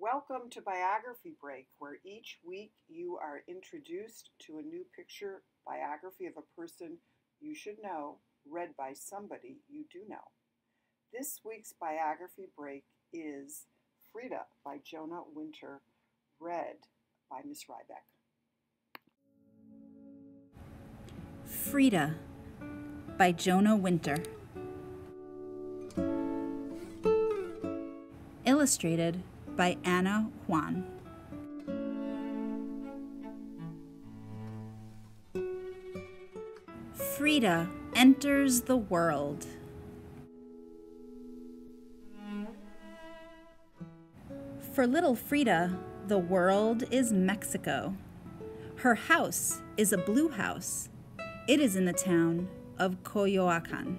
Welcome to Biography Break, where each week you are introduced to a new picture biography of a person you should know, read by somebody you do know. This week's biography break is Frida by Jonah Winter, read by Miss Ryback. Frida by Jonah Winter. Illustrated by Ana Juan. Frida enters the world. For little Frida, the world is Mexico. Her house is a blue house. It is in the town of Coyoacan.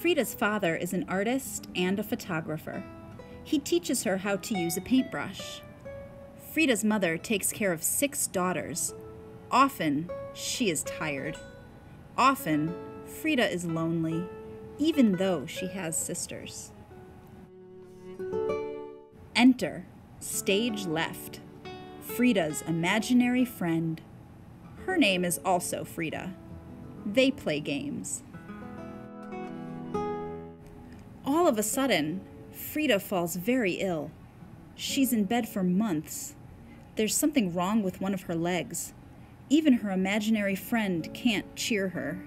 Frida's father is an artist and a photographer. He teaches her how to use a paintbrush. Frida's mother takes care of six daughters. Often, she is tired. Often, Frida is lonely, even though she has sisters. Enter, stage left, Frida's imaginary friend. Her name is also Frida. They play games. All of a sudden, Frida falls very ill. She's in bed for months. There's something wrong with one of her legs. Even her imaginary friend can't cheer her.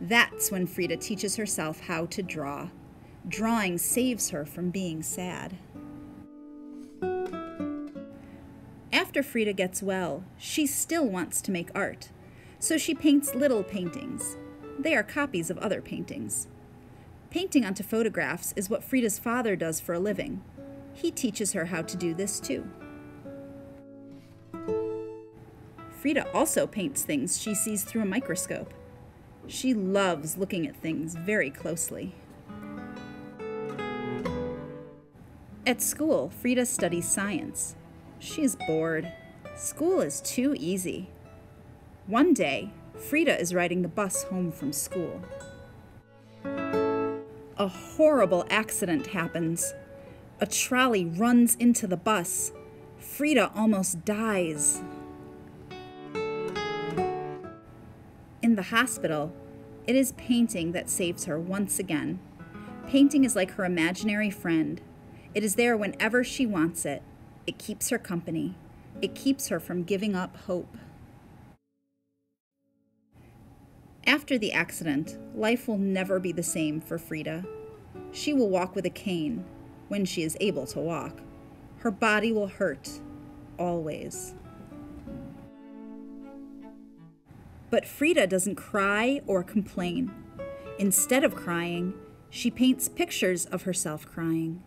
That's when Frida teaches herself how to draw. Drawing saves her from being sad. After Frida gets well, she still wants to make art. So she paints little paintings. They are copies of other paintings. Painting onto photographs is what Frida's father does for a living. He teaches her how to do this too. Frida also paints things she sees through a microscope. She loves looking at things very closely. At school, Frida studies science. She is bored. School is too easy. One day, Frida is riding the bus home from school a horrible accident happens. A trolley runs into the bus. Frida almost dies. In the hospital, it is painting that saves her once again. Painting is like her imaginary friend. It is there whenever she wants it. It keeps her company. It keeps her from giving up hope. After the accident, life will never be the same for Frida. She will walk with a cane when she is able to walk. Her body will hurt, always. But Frida doesn't cry or complain. Instead of crying, she paints pictures of herself crying.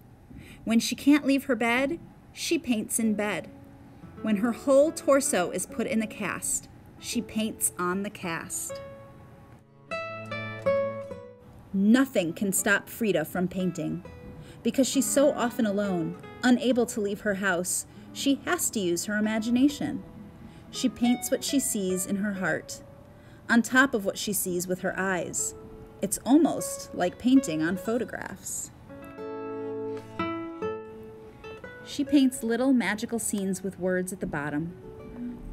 When she can't leave her bed, she paints in bed. When her whole torso is put in the cast, she paints on the cast. Nothing can stop Frida from painting. Because she's so often alone, unable to leave her house, she has to use her imagination. She paints what she sees in her heart, on top of what she sees with her eyes. It's almost like painting on photographs. She paints little magical scenes with words at the bottom.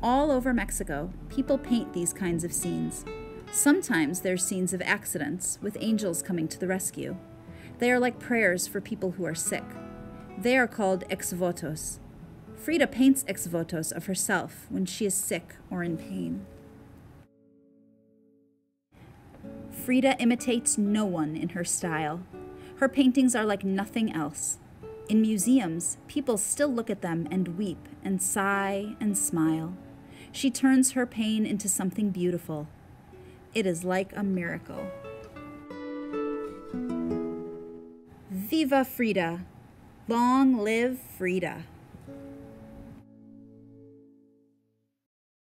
All over Mexico, people paint these kinds of scenes. Sometimes they're scenes of accidents, with angels coming to the rescue. They are like prayers for people who are sick. They are called ex votos. Frida paints ex votos of herself when she is sick or in pain. Frida imitates no one in her style. Her paintings are like nothing else. In museums, people still look at them and weep and sigh and smile. She turns her pain into something beautiful, it is like a miracle. Viva Frida! Long live Frida!